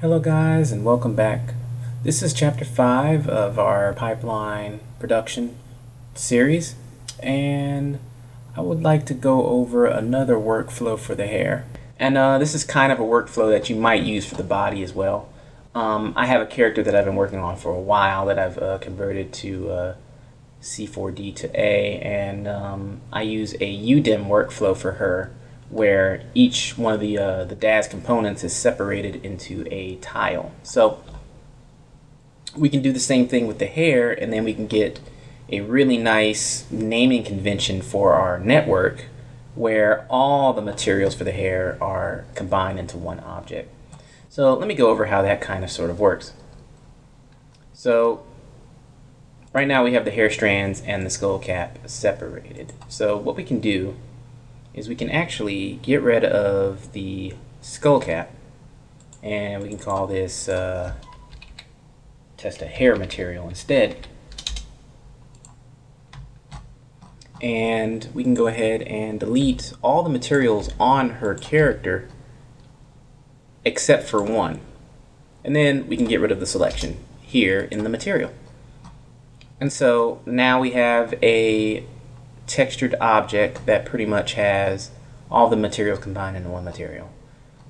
Hello guys and welcome back. This is chapter 5 of our pipeline production series and I would like to go over another workflow for the hair. And uh, this is kind of a workflow that you might use for the body as well. Um, I have a character that I've been working on for a while that I've uh, converted to uh, C4D to A and um, I use a UDIM workflow for her where each one of the, uh, the DAZ components is separated into a tile. So we can do the same thing with the hair and then we can get a really nice naming convention for our network where all the materials for the hair are combined into one object. So let me go over how that kind of sort of works. So right now we have the hair strands and the skull cap separated. So what we can do is we can actually get rid of the skull cap and we can call this uh, test a hair material instead. And we can go ahead and delete all the materials on her character except for one. And then we can get rid of the selection here in the material. And so now we have a textured object that pretty much has all the materials combined into one material.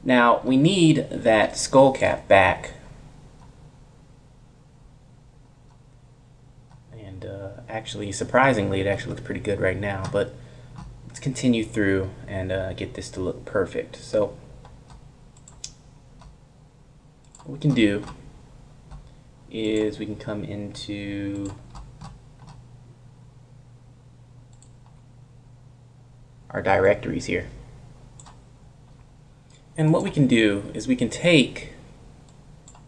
Now we need that skull cap back and uh, actually surprisingly it actually looks pretty good right now but let's continue through and uh, get this to look perfect. So what we can do is we can come into our directories here. And what we can do is we can take,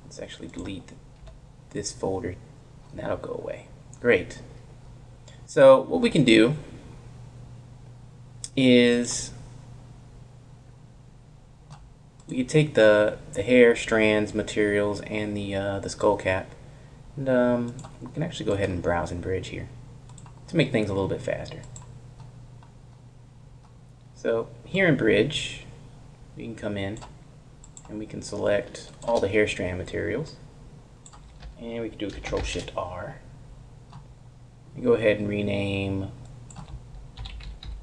let's actually delete this folder, and that'll go away. Great. So what we can do is we can take the, the hair, strands, materials, and the, uh, the skull cap, and um, we can actually go ahead and browse in Bridge here to make things a little bit faster. So here in Bridge, we can come in and we can select all the hair strand materials. And we can do a Control Shift R. And go ahead and rename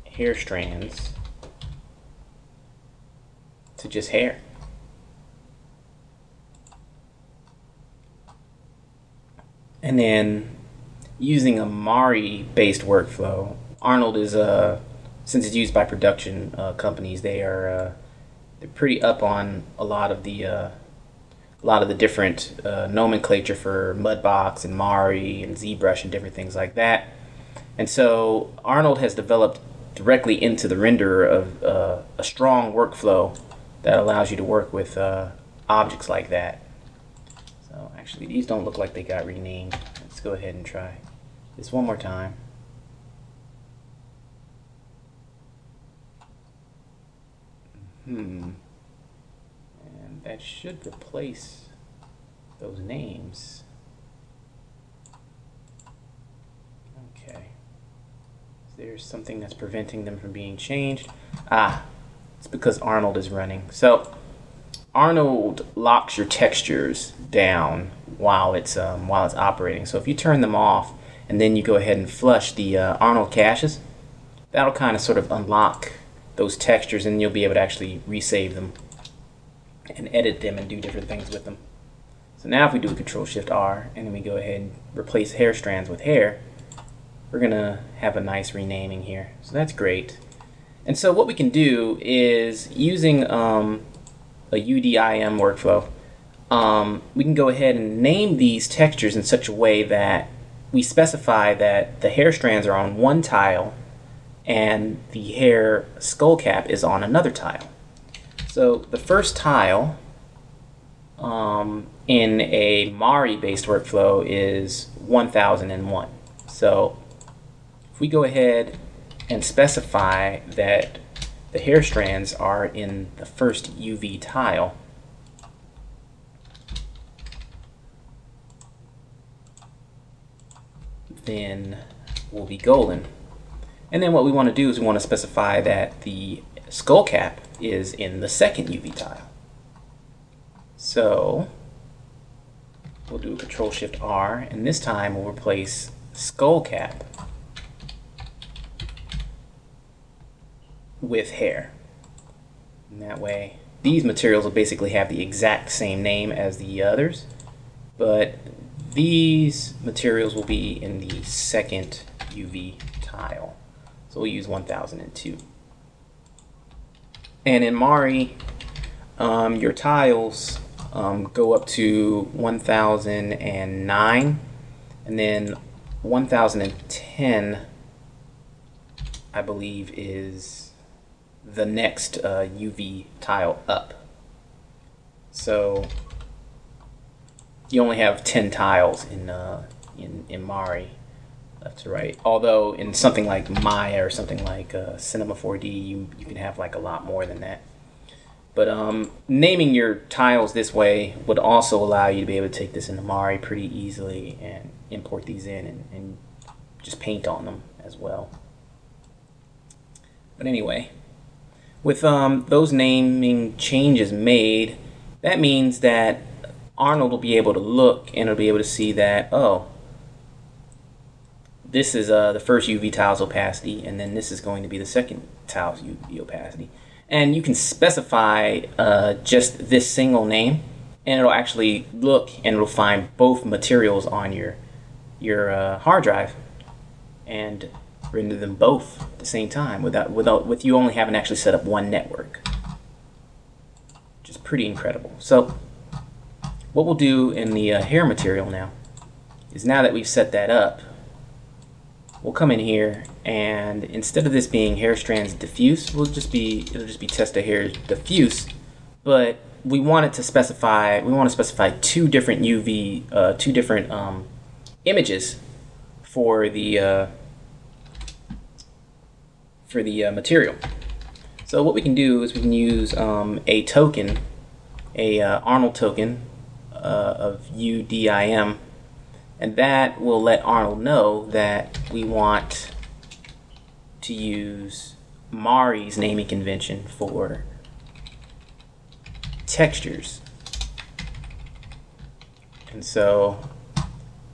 hair strands to just hair. And then using a Mari based workflow, Arnold is a since it's used by production uh, companies, they are uh, they're pretty up on a lot of the uh, a lot of the different uh, nomenclature for Mudbox and Mari and ZBrush and different things like that. And so Arnold has developed directly into the renderer of uh, a strong workflow that allows you to work with uh, objects like that. So actually, these don't look like they got renamed. Let's go ahead and try this one more time. Hmm. And that should replace those names. Okay. Is there something that's preventing them from being changed. Ah, it's because Arnold is running. So Arnold locks your textures down while it's um, while it's operating. So if you turn them off and then you go ahead and flush the uh, Arnold caches, that'll kind of sort of unlock those textures and you'll be able to actually resave them and edit them and do different things with them. So now if we do a Control Shift R and then we go ahead and replace hair strands with hair, we're gonna have a nice renaming here. So that's great. And so what we can do is using um, a UDIM workflow, um, we can go ahead and name these textures in such a way that we specify that the hair strands are on one tile and the hair skull cap is on another tile. So the first tile um, in a Mari based workflow is 1001. So if we go ahead and specify that the hair strands are in the first UV tile, then we'll be golden. And then what we want to do is we want to specify that the skull cap is in the second UV tile. So we'll do Control Shift R, and this time we'll replace skull cap with hair. And that way, these materials will basically have the exact same name as the others, but these materials will be in the second UV tile. So we'll use 1002. And in Mari, um, your tiles um, go up to 1009 and then 1010 I believe is the next uh, UV tile up. So you only have 10 tiles in, uh, in, in Mari left to right. Although in something like Maya or something like uh, Cinema 4D, you, you can have like a lot more than that. But um, naming your tiles this way would also allow you to be able to take this into Mari pretty easily and import these in and, and just paint on them as well. But anyway, with um, those naming changes made, that means that Arnold will be able to look and it'll be able to see that, oh, this is uh, the first UV tile's opacity, and then this is going to be the second tile's UV opacity. And you can specify uh, just this single name, and it'll actually look and it'll find both materials on your your uh, hard drive, and render them both at the same time without without with you only having actually set up one network. Which is pretty incredible. So what we'll do in the uh, hair material now is now that we've set that up, we'll come in here and instead of this being hair strands diffuse, we'll just be it'll just be test of hair diffuse, but we want it to specify we want to specify two different UV uh, two different um, images for the uh, for the uh, material. So what we can do is we can use um, a token, a uh, Arnold token uh, of UDIM and that will let Arnold know that we want to use Mari's naming convention for textures. And so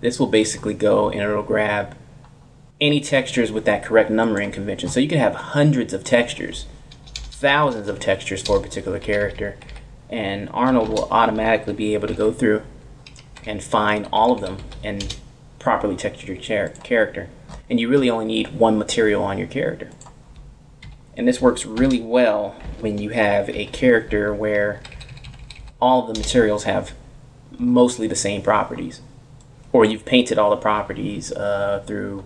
this will basically go and it'll grab any textures with that correct numbering convention. So you can have hundreds of textures, thousands of textures for a particular character, and Arnold will automatically be able to go through and find all of them and properly texture your character. And you really only need one material on your character. And this works really well when you have a character where all of the materials have mostly the same properties. Or you've painted all the properties uh, through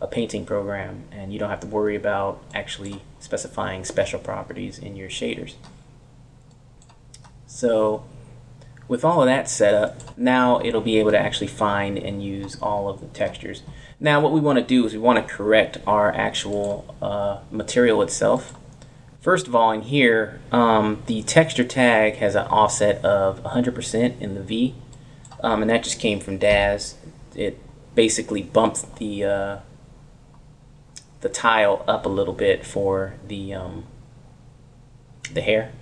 a painting program and you don't have to worry about actually specifying special properties in your shaders. So with all of that set up, now it'll be able to actually find and use all of the textures. Now what we want to do is we want to correct our actual uh, material itself. First of all, in here, um, the texture tag has an offset of 100% in the V, um, and that just came from Daz. It basically bumps the uh, the tile up a little bit for the um, the hair.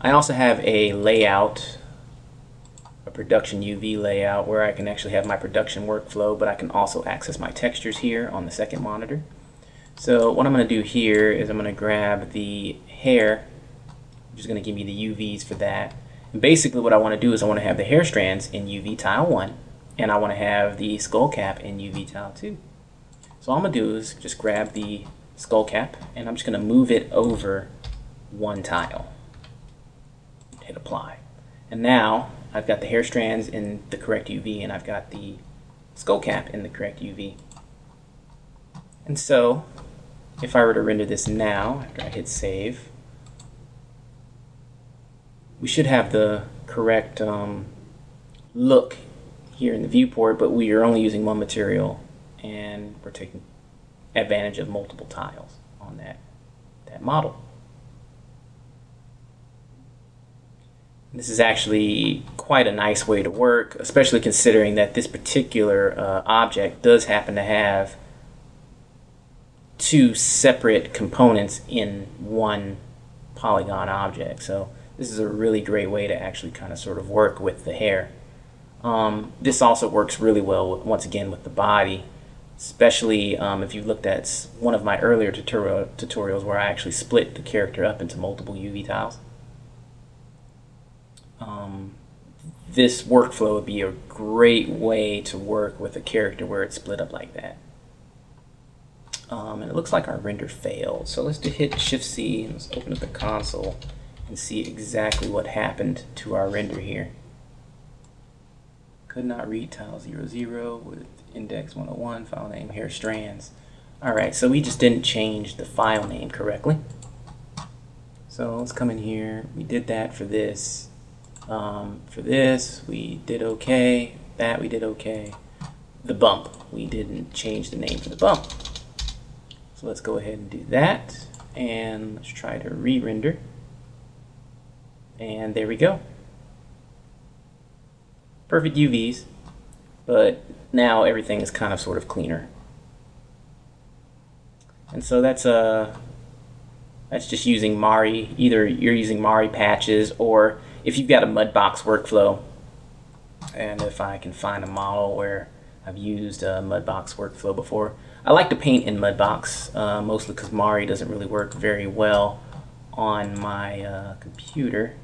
I also have a layout production UV layout where I can actually have my production workflow, but I can also access my textures here on the second monitor. So what I'm going to do here is I'm going to grab the hair, which is going to give me the UVs for that. And basically what I want to do is I want to have the hair strands in UV tile 1, and I want to have the skull cap in UV tile 2. So all I'm going to do is just grab the skull cap, and I'm just going to move it over one tile. Hit apply. And now I've got the hair strands in the correct UV and I've got the skull cap in the correct UV. And so, if I were to render this now, after I hit save, we should have the correct um, look here in the viewport, but we are only using one material and we're taking advantage of multiple tiles on that, that model. This is actually quite a nice way to work, especially considering that this particular uh, object does happen to have two separate components in one polygon object. So this is a really great way to actually kind of sort of work with the hair. Um, this also works really well, once again, with the body, especially um, if you looked at one of my earlier tutorial, tutorials where I actually split the character up into multiple UV tiles. Um, this workflow would be a great way to work with a character where it's split up like that. Um, and it looks like our render failed. So let's hit Shift C and let's open up the console and see exactly what happened to our render here. Could not read tile 00 with index 101, file name hair strands. Alright, so we just didn't change the file name correctly. So let's come in here. We did that for this. Um, for this, we did okay. That we did okay. The bump, we didn't change the name for the bump. So let's go ahead and do that. And let's try to re-render. And there we go. Perfect UVs, but now everything is kind of sort of cleaner. And so that's a uh, that's just using Mari. Either you're using Mari patches or if you've got a Mudbox workflow, and if I can find a model where I've used a Mudbox workflow before. I like to paint in Mudbox, uh, mostly because Mari doesn't really work very well on my uh, computer.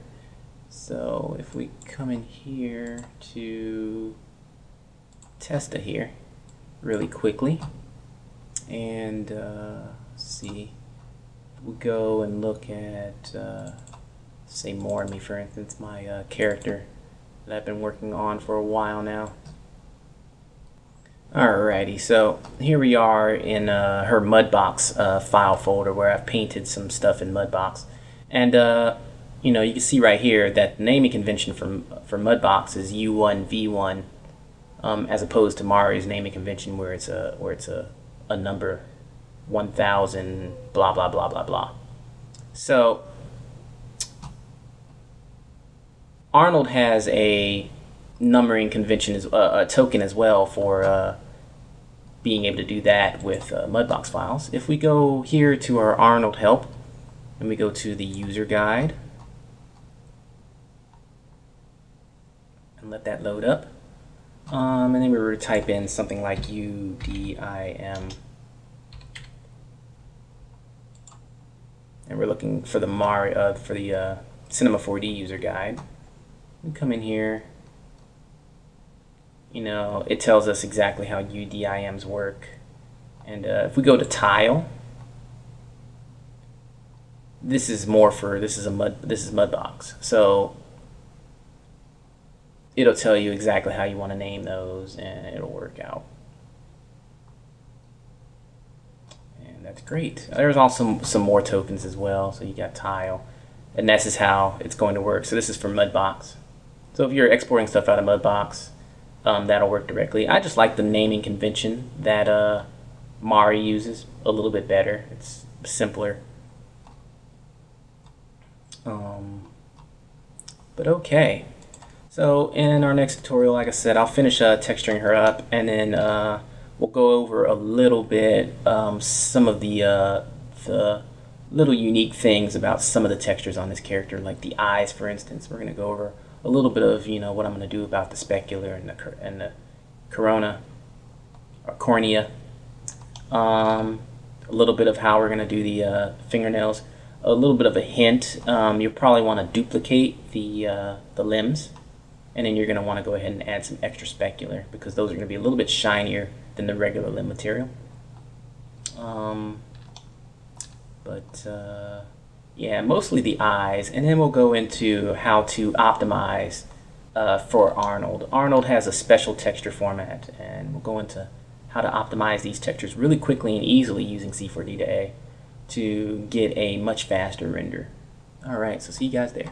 So if we come in here to Testa here really quickly and uh, see, we go and look at uh, say more of me for instance, my uh, character that I've been working on for a while now. Alrighty, so here we are in uh, her Mudbox uh, file folder where I've painted some stuff in Mudbox. And uh, you know, you can see right here that the naming convention for, for Mudbox is U1V1 um, as opposed to Mari's naming convention where it's a, where it's a, a number 1000 blah blah blah blah blah. So Arnold has a numbering convention, as, uh, a token as well for uh, being able to do that with uh, Mudbox files. If we go here to our Arnold help and we go to the user guide, and let that load up. Um, and then we were to type in something like UDIM. And we're looking for the Mar uh, for the uh, Cinema 4D user guide. We come in here. You know, it tells us exactly how UDIMs work. And uh, if we go to tile, this is more for this is a mud this is Mudbox. So it'll tell you exactly how you want to name those and it'll work out. And that's great. There's also some more tokens as well. So you got tile and this is how it's going to work. So this is for Mudbox. So if you're exporting stuff out of Mudbox, um, that'll work directly. I just like the naming convention that uh, Mari uses a little bit better. It's simpler. Um, but okay. So in our next tutorial, like I said, I'll finish uh, texturing her up and then uh, we'll go over a little bit um, some of the, uh, the little unique things about some of the textures on this character, like the eyes, for instance. We're going to go over a little bit of, you know, what I'm going to do about the specular and the, and the corona, or cornea. Um, a little bit of how we're going to do the uh, fingernails. A little bit of a hint, um, you'll probably want to duplicate the, uh, the limbs and then you're going to want to go ahead and add some extra specular because those are going to be a little bit shinier than the regular limb material. Um, but uh, yeah, mostly the eyes, and then we'll go into how to optimize uh, for Arnold. Arnold has a special texture format, and we'll go into how to optimize these textures really quickly and easily using C4D to A to get a much faster render. Alright, so see you guys there.